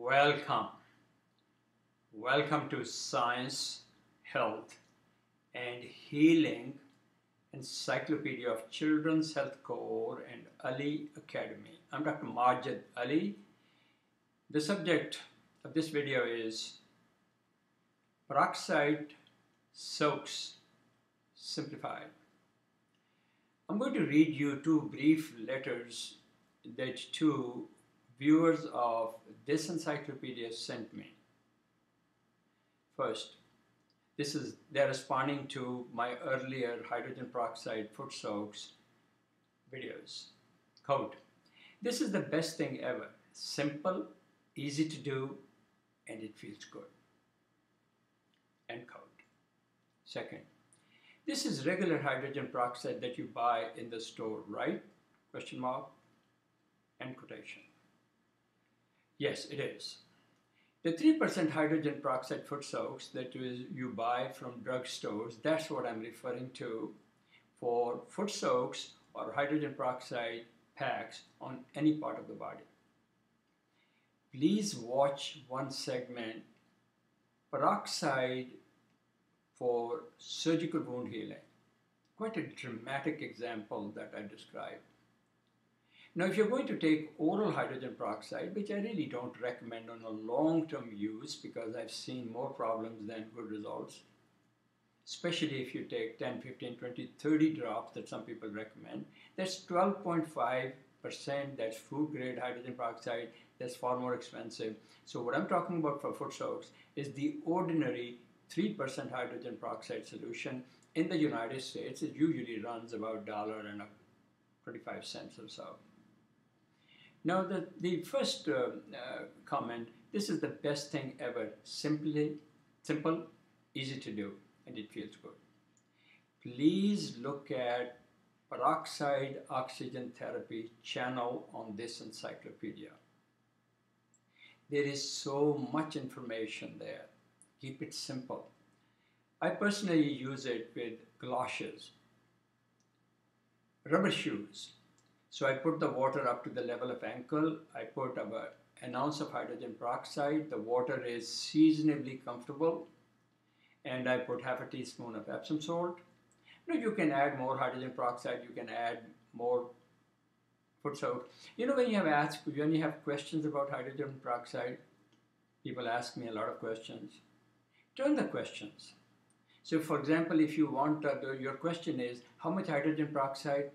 Welcome. Welcome to Science, Health, and Healing Encyclopedia of Children's Health Corps and Ali Academy. I'm Dr. Majid Ali. The subject of this video is peroxide soaks simplified. I'm going to read you two brief letters that two viewers of this encyclopedia sent me. First, this is they're responding to my earlier hydrogen peroxide foot soaks videos. Quote, this is the best thing ever. Simple, easy to do, and it feels good. End quote. Second, this is regular hydrogen peroxide that you buy in the store, right? Question mark. End quotation. Yes, it is. The 3% hydrogen peroxide foot soaks that you buy from drugstores, that's what I'm referring to for foot soaks or hydrogen peroxide packs on any part of the body. Please watch one segment, peroxide for surgical wound healing. Quite a dramatic example that I described. Now, if you're going to take oral hydrogen peroxide, which I really don't recommend on a long-term use because I've seen more problems than good results, especially if you take 10, 15, 20, 30 drops that some people recommend, that's 12.5%, that's food grade hydrogen peroxide, that's far more expensive. So what I'm talking about for foot soaks is the ordinary 3% hydrogen peroxide solution in the United States. It usually runs about dollar and 25 cents or so. Now, the, the first uh, uh, comment, this is the best thing ever. Simply, simple, easy to do, and it feels good. Please look at peroxide oxygen therapy channel on this encyclopedia. There is so much information there. Keep it simple. I personally use it with galoshes, rubber shoes, so I put the water up to the level of ankle. I put about an ounce of hydrogen peroxide. The water is seasonably comfortable. And I put half a teaspoon of Epsom salt. Now you can add more hydrogen peroxide. You can add more foot soak. You know, when you have asked, when you have questions about hydrogen peroxide, people ask me a lot of questions. Turn the questions. So, for example, if you want, uh, your question is, how much hydrogen peroxide?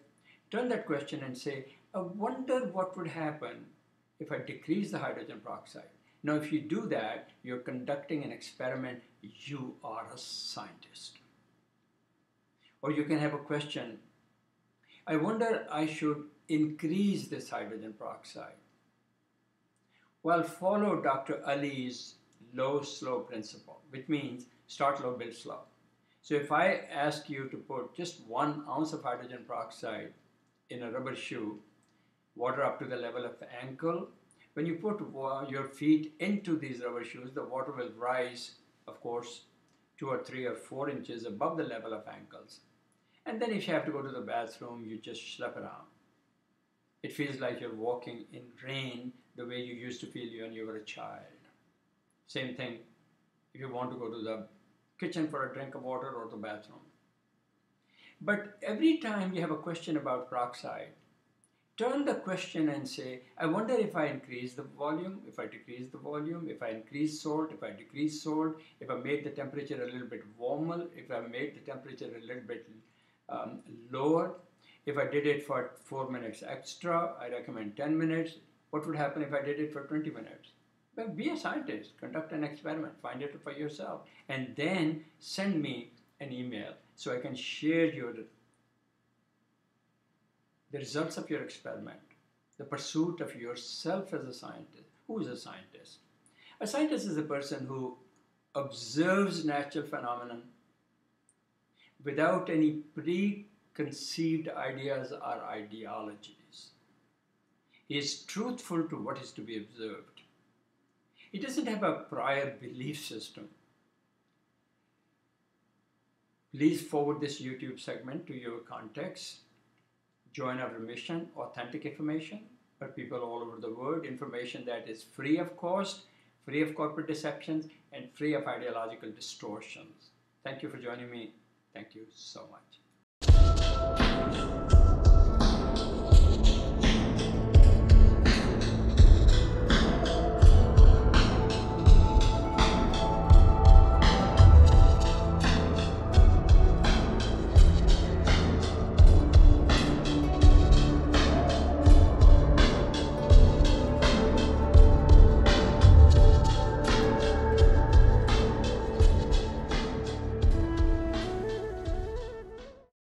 Turn that question and say, I wonder what would happen if I decrease the hydrogen peroxide. Now, if you do that, you're conducting an experiment, you are a scientist. Or you can have a question, I wonder I should increase this hydrogen peroxide. Well, follow Dr. Ali's low slow principle, which means start low, build slow. So if I ask you to put just one ounce of hydrogen peroxide in a rubber shoe, water up to the level of the ankle. When you put your feet into these rubber shoes, the water will rise, of course, two or three or four inches above the level of ankles. And then if you have to go to the bathroom, you just schlep around. It feels like you're walking in rain the way you used to feel when you were a child. Same thing if you want to go to the kitchen for a drink of water or the bathroom. But every time you have a question about peroxide, turn the question and say, I wonder if I increase the volume, if I decrease the volume, if I increase salt, if I decrease salt, if I made the temperature a little bit warmer, if I made the temperature a little bit um, lower, if I did it for 4 minutes extra, I recommend 10 minutes. What would happen if I did it for 20 minutes? Well, be a scientist, conduct an experiment, find it for yourself, and then send me an email so I can share your the results of your experiment, the pursuit of yourself as a scientist. Who is a scientist? A scientist is a person who observes natural phenomenon without any preconceived ideas or ideologies. He is truthful to what is to be observed. He doesn't have a prior belief system. Please forward this YouTube segment to your contacts. Join our mission, authentic information for people all over the world, information that is free of cost, free of corporate deceptions, and free of ideological distortions. Thank you for joining me. Thank you so much.